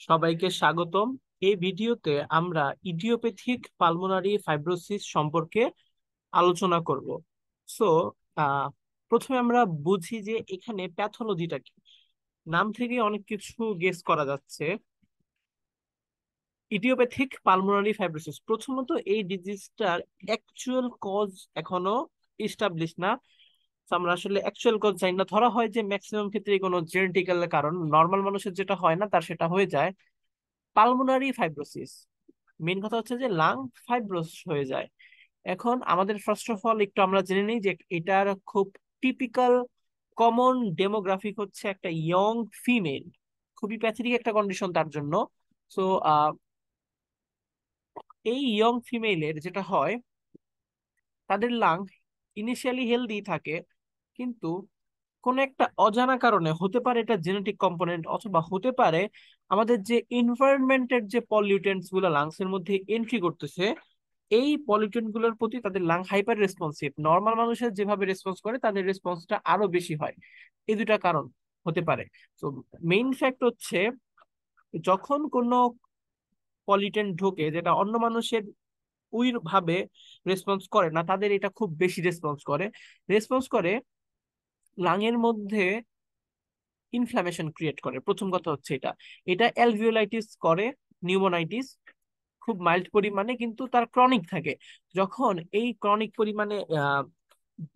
সবাইকে স্বাগতম। এই ভিডিওতে আমরা ইডিওপ্যাথিক পালমোনারি ফাইব্রোসিস সম্পর্কে আলোচনা করব। সো প্রথমে আমরা বুঝি যে এখানে প্যাথোলজিটা কি। নাম থেকে অনেক কিছু গেস করা যাচ্ছে। ইডিওপ্যাথিক পালমোনারি ফাইব্রোসিস প্রথমত এই ডিজিজটার অ্যাকচুয়াল কজ এখনও ইস্টাবলিশ না। আমরা আসলে অ্যাকচুয়াল কজ জানি না। ধরা হয় যে ম্যাক্সিমাম ক্ষেত্রে কোনো জেনেটিক্যাল কারণ নর্মাল মানুষের যেটা হয় না, তার সেটা হয়ে যায় পালমোনারি ফাইব্রোসিস মেন কথা হচ্ছে যে লাং ফাইব্রোস হয়ে যায়। এখন আমাদের ফার্স্ট অফ অল একটু আমরা জেনে নিই যে এটার খুব টিপিক্যাল কমন ডেমোগ্রাফিক হচ্ছে একটা ইয়ং ফিমেল খুবই প্যাথেটিক একটা কন্ডিশন তার জন্য। সো এই ইয়ং ফিমেলের যেটা হয়, তাদের লাং ইনিশিয়ালি হেলদি থাকে। কিন্তু কোন একটা অজানা কারণে হতে পারে এটা জেনেটিক কম্পোনেন্ট অথবা হতে পারে আমাদের যে এনভায়রনমেন্টের যে পলিউটেন্টসগুলো লাংসের মধ্যে এন্ট্রি করতেছে, এই পলিউটেন্টগুলোর প্রতি তাদের লাং হাইপার রেসপন্সিভ নর্মাল মানুষের যেভাবে রেসপন্স করে তাদের রেসপন্সটা আরও বেশি হয়। এই দুটা কারণ হতে পারে। তো মেইন ফ্যাক্ট হচ্ছে যখন কোনো পলিউটেন্ট ঢোকে যেটা অন্য মানুষের ওই ভাবে রেসপন্স করে না, তাদের এটা খুব বেশি রেসপন্স করে। রেসপন্স করে লাংয়ের মধ্যে ইনফ্লামেশন ক্রিয়েট করে। প্রথম কথা হচ্ছে এটা। এটা অ্যালভিওলাইটিস করে নিউমোনাইটিস খুব মাইল্ড পরিমাণে, কিন্তু তার ক্রনিক থাকে। যখন এই ক্রনিক পরিমাণে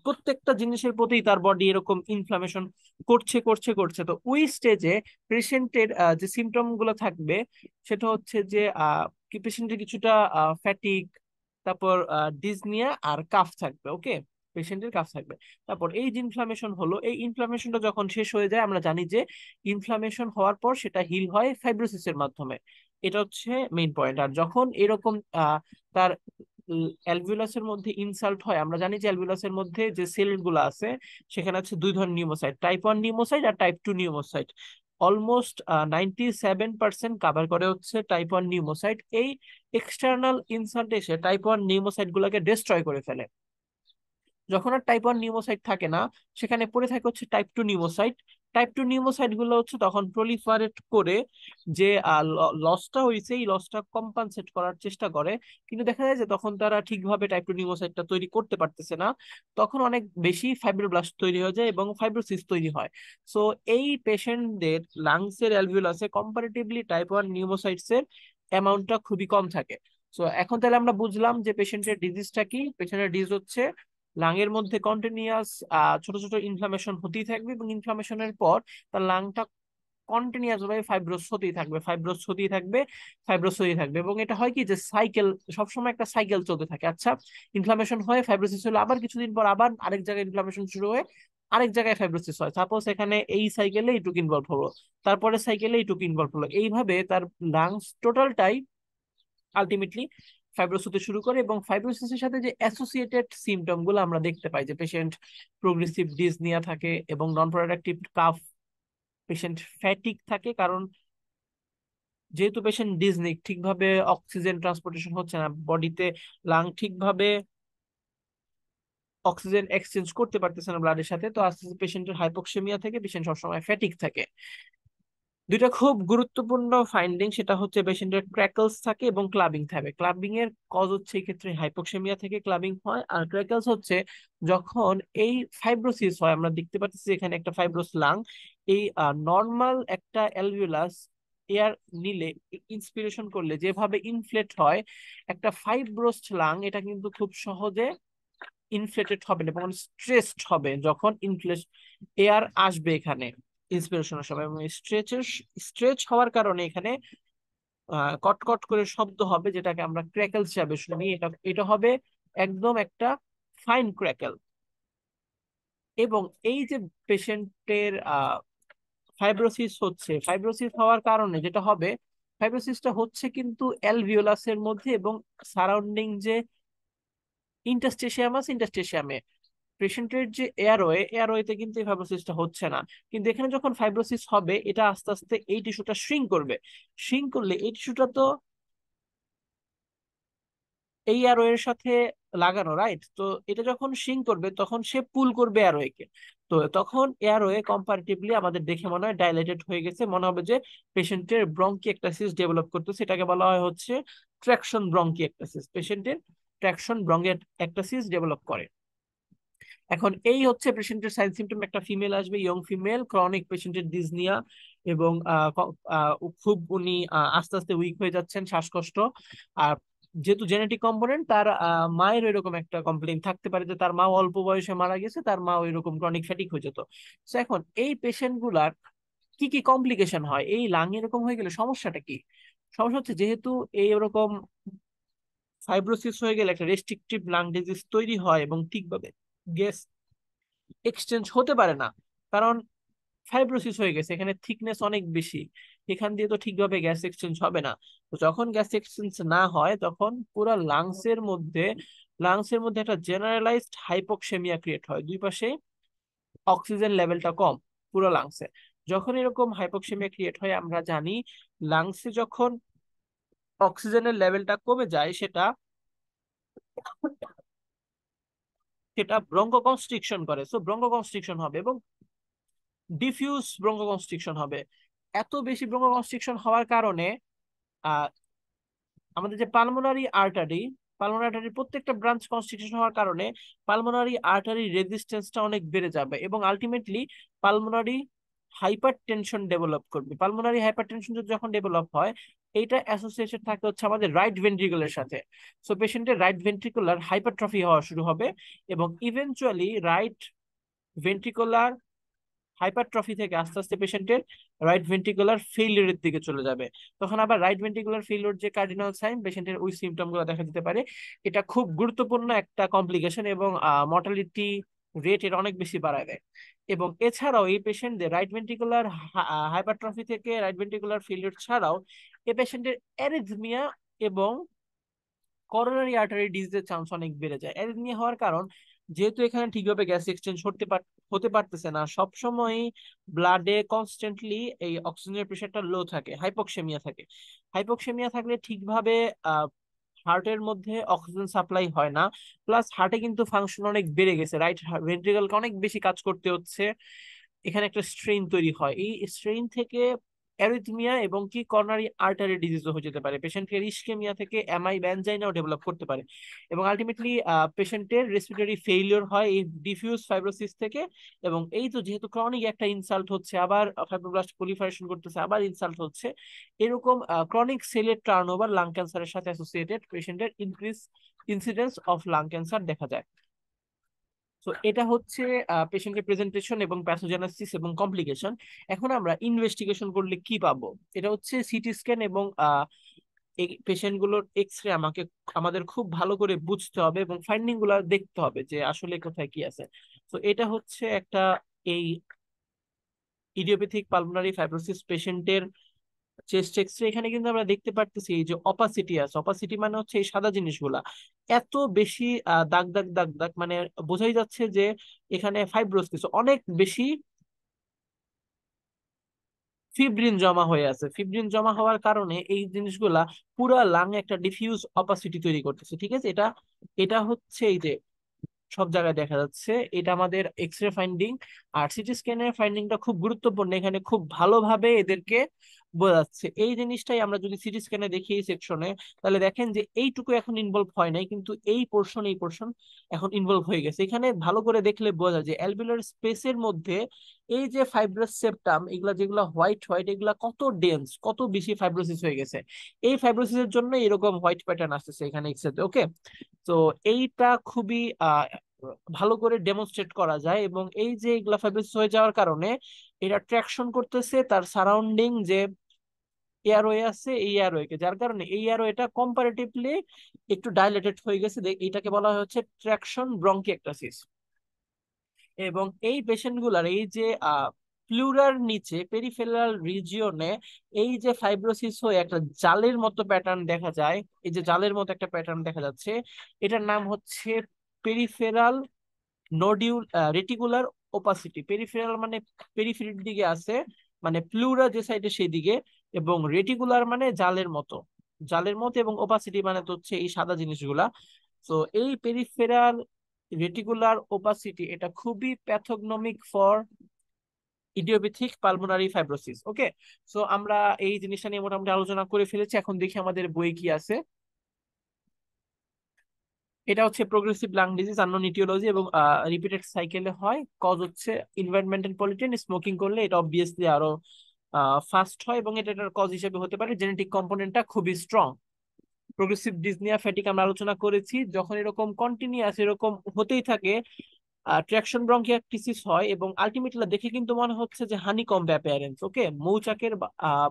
প্রত্যেকটা জিনিসের প্রতি তার বডি এরকম ইনফ্লামেশন করছে করছে করছে, তো ওই স্টেজে পেশেন্টের যে সিমটমগুলো থাকবে, সেটা হচ্ছে যে পেশেন্টের কিছুটা ফ্যাটিক তারপর ডিজনিয়া আর কাফ থাকবে ওকে পেশেন্টের কাজ থাকবে। তারপর এই যে ইনফ্লামেশন হলো, এই ইনফ্লামেশনটা যখন শেষ হয়ে যায়, আমরা জানি যে ইনফ্লামেশন হওয়ার পর সেটা হিল হয় ফাইব্রোসিসের মাধ্যমে। এটা হচ্ছে মেইন পয়েন্ট আর যখন এরকম তার অ্যালভিউলাসের মধ্যে ইনসাল্ট হয়, আমরা জানি যে অ্যালভিউলাসের মধ্যে যে সেলগুলো আছে, সেখানে আছে দুই ধরনের নিউমোসাইট টাইপ ওয়ান নিউমোসাইট আর type two pneumocyte almost ninety seven percent cover করে হচ্ছে টাইপ ওয়ান নিউমোসাইট এই এক্সটার্নাল ইনসাল্ট এসে টাইপ ওয়ান নিউমোসাইট গুলাকে ডিস্ট্রয় করে ফেলে। যখন আর টাইপ ওয়ান নিউমোসাইট থাকে না, সেখানে পড়ে থাকে হচ্ছে type two pneumocyte. Type two নিউমোসাইটগুলো হচ্ছে তখন প্রলিফারেট করে যে লসটা হয়েছে, এই লসটা কম্পানসেট করার চেষ্টা করে। কিন্তু দেখা যায় যে তখন তারা ঠিকভাবে টাইপ টু নিউমোসাইটটা তৈরি করতে পারতেছে না। তখন অনেক বেশি ফাইব্রোব্লাস্ট তৈরি হয়ে যায় এবং ফাইব্রোসিস তৈরি হয়। সো এই পেশেন্টদের লাংসের অ্যালভিউলাসে কম্পারেটিভলি টাইপ ওয়ান নিউমোসাইটস এর অ্যামাউন্টটা খুবই কম থাকে। সো এখন তাহলে আমরা বুঝলাম যে পেশেন্টের ডিজিজটা কি? পেশেন্টের ডিজিজ হচ্ছে লাংয়ের মধ্যে কন্টিনিউয়াস ছোট ছোট ইনফ্লামেশন হতেই থাকবে এবং ইনফ্লামেশনের পর তার লাংটা কন্টিনিউয়াস ভাবে ফাইব্রোস হতেই থাকবে ফাইব্রোস হতেই থাকবে ফাইব্রোস হতেই থাকবে এবং এটা হয় কি যে সাইকেল সবসময় একটা সাইকেল চলতে থাকে। আচ্ছা ইনফ্লামেশন হয় ফাইব্রোসিস হলে, আবার কিছুদিন পর আবার আরেক জায়গায় ইনফ্লামেশন শুরু হয়ে আরেক জায়গায় ফাইব্রোসিস হয়। সাপোজ এখানে এই সাইকেলে এইটুক ইনভলভ হলো, তারপরে সাইকেলে এইটুক ইনভলভ হলো। এইভাবে তার লাংস টোটালটাই আলটিমেটলি ফাইব্রোস হতে শুরু করে এবং ফাইব্রোসিসের সাথে যে অ্যাসোসিয়েটেড সিমটমগুলো আমরা দেখতে পাই, যে পেশেন্ট প্রোগ্রেসিভ ডিজনিয়া থাকে এবং non productive cough patient fatigue থাকে কারণ যেহেতু পেশেন্ট ডিজনিক ঠিকভাবে অক্সিজেন ট্রান্সপোর্টেশন হচ্ছে না বডিতে লাং ঠিকভাবে অক্সিজেন এক্সচেঞ্জ করতে পারতেছে না ব্লাডের সাথে, তো আস্তে আস্তে পেশেন্টের হাইপোক্সেমিয়া থেকে পেশেন্ট সবসময় ফ্যাটিক থাকে। দুইটা খুব গুরুত্বপূর্ণ ফাইন্ডিং সেটা হচ্ছে পেশেন্টের ক্র্যাকলস থাকে এবং ক্লাবিং থাকে। ক্লাবিং এর কজ হচ্ছে ক্ষেত্রে হাইপোক্সেমিয়া থেকে ক্লাবিং হয় আর ক্র্যাকলস হচ্ছে যখন এই ফাইব্রোসিস হয়, আমরা দেখতে পাচ্ছি এখানে একটা ফাইব্রোস লাং এই নর্মাল একটা অ্যালভিউলাস এয়ার নিলে ইন্সপিরেশন করলে যেভাবে ইনফ্লেট হয়, একটা ফাইব্রোস্ট লাং এটা কিন্তু খুব সহজে ইনফ্লেটেড হবে না এবং স্ট্রেসড হবে যখন ইনফ্লেট এয়ার আসবে এখানে। ইন্সপিরেশনের সময় এবং স্ট্রেচের স্ট্রেচ হওয়ার কারণে এখানে কটকট করে শব্দ হবে যেটাকে আমরা ক্র্যাকেল হিসাবে শুনি। এটা এটা হবে একদম একটা ফাইন ক্র্যাকেল এবং এই যে পেশেন্টের ফাইব্রোসিস হচ্ছে ফাইব্রোসিস হওয়ার কারণে যেটা হবে ফাইব্রোসিসটা হচ্ছে কিন্তু অ্যালভিওলাসের মধ্যে এবং সারাউন্ডিং যে ইন্টাস্টেশিয়াম আছে ইন্টাস্টেশিয়ামে পেশেন্টের যে এয়ারওয়ে, এয়ারওয়েতে কিন্তু এই ফাইব্রোসিসটা হচ্ছে না। কিন্তু এখানে যখন ফাইব্রোসিস হবে, এটা আস্তে আস্তে এই টিস্যুটা শ্রিঙ্ক করবে। শ্রিঙ্ক করলে এই টিস্যুটা তো এই এর সাথে লাগানো রাইট তো এটা যখন শ্রিঙ্ক করবে, তখন সে পুল করবে এয়ারওয়েকে। তো তখন এয়ারওয়ে কম্পারেটিভলি আমাদের দেখে মনে হয় ডাইলেটেড হয়ে গেছে। মনে হবে যে পেশেন্টের ব্রঙ্কিএক্টাসিস ডেভেলপ করতেছে। এটাকে বলা হয় হচ্ছে ট্র্যাকশন ব্রঙ্কিএক্টাসিস পেশেন্টের ট্র্যাকশন ব্রঙ্কিএক্টাসিস ডেভেলপ করে। এখন এই হচ্ছে পেশেন্টের সাইন সিমটম একটা ফিমেল আসবে ইয়ং ফিমেল ক্রনিক পেশেন্টের ডিজনিয়া এবং খুব উনি আস্তে আস্তে উইক হয়ে যাচ্ছেন, শ্বাসকষ্ট। আর যেহেতু জেনেটিক কম্পোনেন্ট তার মায়ের এরকম একটা কমপ্লেন থাকতে পারে যে তার মা অল্প বয়সে মারা গেছে, তার মা ওইরকম ক্রনিক ফ্যাটিক হয়ে যেত। এখন এই পেশেন্টগুলার কি কি কমপ্লিকেশন হয়? এই লাং এরকম হয়ে গেলে সমস্যাটা কি? সমস্যা হচ্ছে যেহেতু এই এরকম ফাইব্রোসিস হয়ে গেলে একটা রেস্ট্রিকটিভ লাং ডিজিজ তৈরি হয় এবং ঠিকভাবে গ্যাস এক্সচেঞ্জ হতে পারে না। কারণ ফাইব্রোসিস হয়ে গেছে, এখানে থিকনেস অনেক বেশি। এখান দিয়ে তো ঠিকভাবে গ্যাস এক্সচেঞ্জ হবে না। তো যখন গ্যাস এক্সচেঞ্জ না হয়, তখন পুরো লাংসের মধ্যে লাংসের মধ্যে একটা জেনারেলাইজড হাইপোক্সেমিয়া ক্রিয়েট হয়। দুই পাশে অক্সিজেন লেভেলটা কম পুরো লাংসে যখন এরকম হাইপোক্সেমিয়া ক্রিয়েট হয়, আমরা জানি লাংসে যখন অক্সিজেনের লেভেলটা কমে যায়, সেটা সেটা ব্রঙ্কোকনস্ট্রিকশন করে। সো ব্রঙ্কোকনস্ট্রিকশন হবে এবং ডিফিউজ ব্রঙ্কোকনস্ট্রিকশন হবে। এত বেশি ব্রঙ্কোকনস্ট্রিকশন হওয়ার কারণে আমাদের যে পালমোনারি আর্টারি পালমোনারি আর্টারির প্রত্যেকটা ব্রাঞ্চ কনস্ট্রিকশন হওয়ার কারণে পালমোনারি আর্টারি রেজিস্ট্যান্সটা অনেক বেড়ে যাবে এবং ultimately pulmonary hypertension develop করবে। পালমোনারি হাইপার টেনশন যখন ডেভেলপ হয় এইটা অ্যাসোসিয়েশন থাকে হচ্ছে আমাদের রাইট ভেন্ট্রিকুলার সাথে। সো পেশেন্টের রাইট ভেন্ট্রিকুলার হাইপারট্রফি হওয়া শুরু হবে এবং ইভেনচুয়ালি রাইট ভেন্ট্রিকুলার হাইপারট্রফি থেকে আস্তে আস্তে পেশেন্টের রাইট ভেন্ট্রিকুলার ফেইলিয়রের দিকে চলে যাবে। তখন আবার রাইট ভেন্ট্রিকুলার ফেইলিয়র যে কার্ডিনাল সাইন পেশেন্টের ওই সিমটমগুলো দেখা দিতে পারে। এটা খুব গুরুত্বপূর্ণ একটা কমপ্লিকেশন এবং মর্টালিটি রেট এর অনেক বেশি বাড়ায় দেয়। এবং এছাড়াও এই পেশেন্টদের রাইট ভেন্ট্রিকুলার হাইপারট্রফি থেকে রাইট ভেন্ট্রিকুলার ফেলিওর ছাড়াও এই পেশেন্টের অ্যারিথমিয়া এবং করোনারি আর্টারি ডিজিজের চান্স অনেক বেড়ে যায়। অ্যারিথমিয়া হওয়ার কারণ, যেহেতু এখানে ঠিকভাবে গ্যাস এক্সচেঞ্জ হতে হতে পারতেছে না সবসময় ব্লাডে কনস্ট্যান্টলি এই অক্সিজেনের প্রেশারটা লো থাকে হাইপোক্সেমিয়া থাকে। হাইপোক্সেমিয়া থাকলে ঠিকভাবে হার্টের মধ্যে অক্সিজেন সাপ্লাই হয় না প্লাস হার্টে কিন্তু ফাংশন অনেক বেড়ে গেছে রাইট ভেন্ট্রিকালকে অনেক বেশি কাজ করতে হচ্ছে। এখানে একটা স্ট্রেন তৈরি হয়। এই স্ট্রেইন থেকে অ্যারিথমিয়া এবং কি কর্নারি আর্টারি ডিজিজও হয়ে যেতে পারে। পেশেন্টের ইস্কেমিয়া থেকে এমআই ব্যানজাইনাও ডেভেলপ করতে পারে। এবং আলটিমেটলি পেশেন্টের রেসপিরেটরি ফেইলিওর হয় এই ডিফিউজ ফাইব্রোসিস থেকে। এবং এই তো যেহেতু ক্রনিক একটা ইনসাল্ট হচ্ছে, আবার ফাইব্রোব্লাস্ট পলিফারেশন করতেছে, আবার ইনসাল্ট হচ্ছে, এরকম ক্রনিক সেলের টার্নওভার লাং ক্যান্সারের সাথে অ্যাসোসিয়েটেড পেশেন্টের increase incidence of lung cancer দেখা যায়। তো এটা হচ্ছে পেশেন্টের প্রেজেন্টেশন এবং প্যাথোজেনেসিস এবং কমপ্লিকেশন এখন আমরা ইনভেস্টিগেশন করলে কি পাবো? এটা হচ্ছে সিটি স্ক্যান এবং এই পেশেন্টগুলোর এক্স রে আমাকে, আমাদের খুব ভালো করে বুঝতে হবে এবং ফাইন্ডিংগুলো দেখতে হবে যে আসলে কোথায় কি আছে। তো এটা হচ্ছে একটা এই ইডিওপ্যাথিক পালমোনারি ফাইব্রোসিস পেশেন্টের চেস্ট এক্সরে এখানে কিন্তু আমরা দেখতে পারতেছি এই যে অপাসিটি আছে। অপাসিটি মানে হচ্ছে এই সাদা জিনিসগুলা। এত বেশি দাগ দাগ দাগ দাগ মানে বোঝাই যাচ্ছে যে এখানে ফাইব্রোসিস অনেক বেশি ফিব্রিন জমা হয়ে আছে। ফিব্রিন জমা হওয়ার কারণে এই জিনিসগুলা পুরা লাং একটা ডিফিউজ অপাসিটি তৈরি করতেছে, ঠিক আছে? এটা এটা হচ্ছে এই যে সব জায়গায় দেখা যাচ্ছে। এটা আমাদের এক্স রে ফাইন্ডিং আর সিটি স্ক্যানের ফাইন্ডিংটা খুব গুরুত্বপূর্ণ। এখানে খুব ভালোভাবে এদেরকে বোঝাচ্ছে এই জিনিসটাই আমরা যদি সিটি স্ক্যানে দেখি এই সেকশনে তাহলে দেখেন যে এইটুকু এখন ইনভলভ হয় নাই, কিন্তু এই পোর্শন এই পোর্শন এখন ইনভলভ হয়ে গেছে। এখানে ভালো করে দেখলে বোঝা যায় অ্যালভিউলার স্পেসের মধ্যে এই যে ফাইব্রাস সেপ্টাম এগুলা যেগুলো হোয়াইট হোয়াইট এগুলা কত ডেন্স কত বেশি ফাইব্রোসিস হয়ে গেছে। এই ফাইব্রোসিসের জন্য এরকম হোয়াইট প্যাটার্ন আসতেছে এখানে এক্সেতে ওকে তো এইটা খুবই ভালো করে ডেমনস্ট্রেট করা যায় এবং এই যে এগুলা ফাইব্রোসিস হয়ে যাওয়ার কারণে এটা ট্র্যাকশন করতেছে, তার সারাউন্ডিং যে এয়ারওয়ে আছে, এই এয়ারওয়েকে যার কারণে এই এয়ারওয়েটা কম্পারেটিভলি একটু ডাইলেটেড হয়ে গেছে। এটাকে বলা হচ্ছে ট্র্যাকশন ব্রঙ্কিএক্টাসিস এবং এই পেশেন্টগুলার এই যে প্লুরার নিচে পেরিফেরাল রিজিয়নে এই যে ফাইব্রোসিস হয়ে একটা জালের মতো প্যাটার্ন দেখা যায়, এই যে জালের মতো একটা প্যাটার্ন দেখা যাচ্ছে, এটার নাম হচ্ছে peripheral nodule reticular opacity peripheral মানে পেরিফেরির দিকে আছে মানে প্লুরা যে সাইডে সেই দিকে। এবং রেটিকুলার মানে জালের মতো। জালের মতো এবং ওপাসিটি মানে তো হচ্ছে এই সাদা জিনিসগুলা। তো এই পেরিফেরাল রেটিকুলার ওপাসিটি এটা খুবই pathognomonic for idiopathic pulmonary fibrosis okay so আমরা এই জিনিসটা নিয়ে মোটামুটি আলোচনা করে ফেলেছি। এখন দেখি আমাদের বই কি আছে। এটা হচ্ছে progressive lung disease unknown aetiology এবং রিপিটেড সাইকেলে হয়। কজ হচ্ছে এনভায়রনমেন্টাল পলিউশন স্মোকিং করলে এটা অবভিয়াসলি আরও ফাস্ট হয় এবং এটা এটার কজ হিসেবে হতে পারে। জেনেটিক কম্পোনেন্টটা খুবই স্ট্রং প্রোগ্রেসিভ ডিজনিয়া ফ্যাটিক আমরা আলোচনা করেছি। যখন এরকম কন্টিনিউয়াস এরকম হতেই থাকে ট্র্যাকশন ব্রঙ্কিয়াটিসিস হয় এবং আলটিমেটলি দেখে কিন্তু মনে হচ্ছে যে হানিকম অ্যাপিয়ারেন্স ওকে মৌচাকের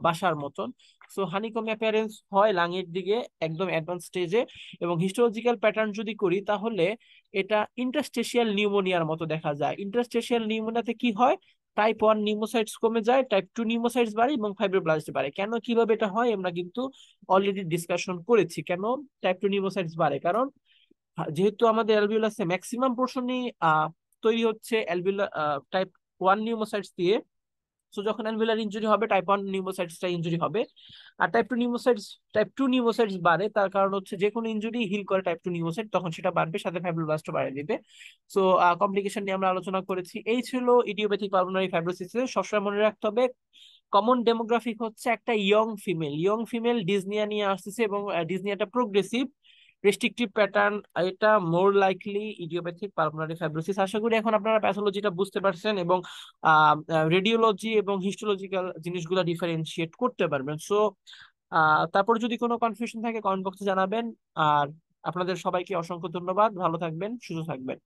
বাসার মতন। সো হানিকম অ্যাপিয়ারেন্স হয় লাঙের দিকে, একদম অ্যাডভান্স স্টেজে এবং হিস্টোলজিক্যাল প্যাটার্ন যদি করি, তাহলে এটা ইন্টারস্টেশিয়াল নিউমোনিয়ার মতো দেখা যায়। ইন্টারস্টেশিয়াল নিউমোনিয়াতে কি হয়? টাইপ ওয়ান নিউমোসাইটস কমে যায় টাইপ টু নিউমোসাইটস বাড়ে এবং ফাইব্রোব্লাস্ট বাড়ে। কেন কীভাবে এটা হয়? আমরা কিন্তু অলরেডি ডিসকাশন করেছি কেন টাইপ টু নিউমোসাইটস বাড়ে। কারণ যেহেতু আমাদের অ্যালভিওলাসে ম্যাক্সিমাম পোর্শনই তৈরি হচ্ছে অ্যালভিওলা টাইপ ওয়ান নিউমোসাইটস দিয়ে সো যখন অ্যালভিওলার ইনজুরি হবে টাইপ ওয়ান নিউমোসাইটসটা ইনজুরি হবে। আর type two pneumocytes type two pneumocytes বাড়ে, তার কারণ হচ্ছে যে কোনো ইনজুরি হিল করে টাইপ টু নিউমোসাইট তখন সেটা বাড়বে, সাথে ফাইব্রোব্লাস্ট বাড়িয়ে দিবে। সো কমপ্লিকেশন নিয়ে আমরা আলোচনা করেছি। এই ছিল ইডিওপ্যাথিক পালমোনারি ফাইব্রোসিস সবসময় মনে রাখতে হবে কমন ডেমোগ্রাফিক হচ্ছে একটা young female young female dyspnoea নিয়ে আসতেছে এবং ডিজনিয়াটা প্রোগ্রেসিভ রেস্ট্রিকটিভ প্যাটার্ন এটা more likely idiopathic pulmonary fibrosis আশা করি এখন আপনারা প্যাথোলজিটা বুঝতে পারছেন এবং রেডিওলজি এবং হিস্টোলজিক্যাল জিনিসগুলো ডিফারেন্সিয়েট করতে পারবেন। সো তারপর যদি কোনো কনফিউশন থাকে কমেন্ট বক্সে জানাবেন। আর আপনাদের সবাইকে অসংখ্য ধন্যবাদ। ভালো থাকবেন, সুস্থ থাকবেন।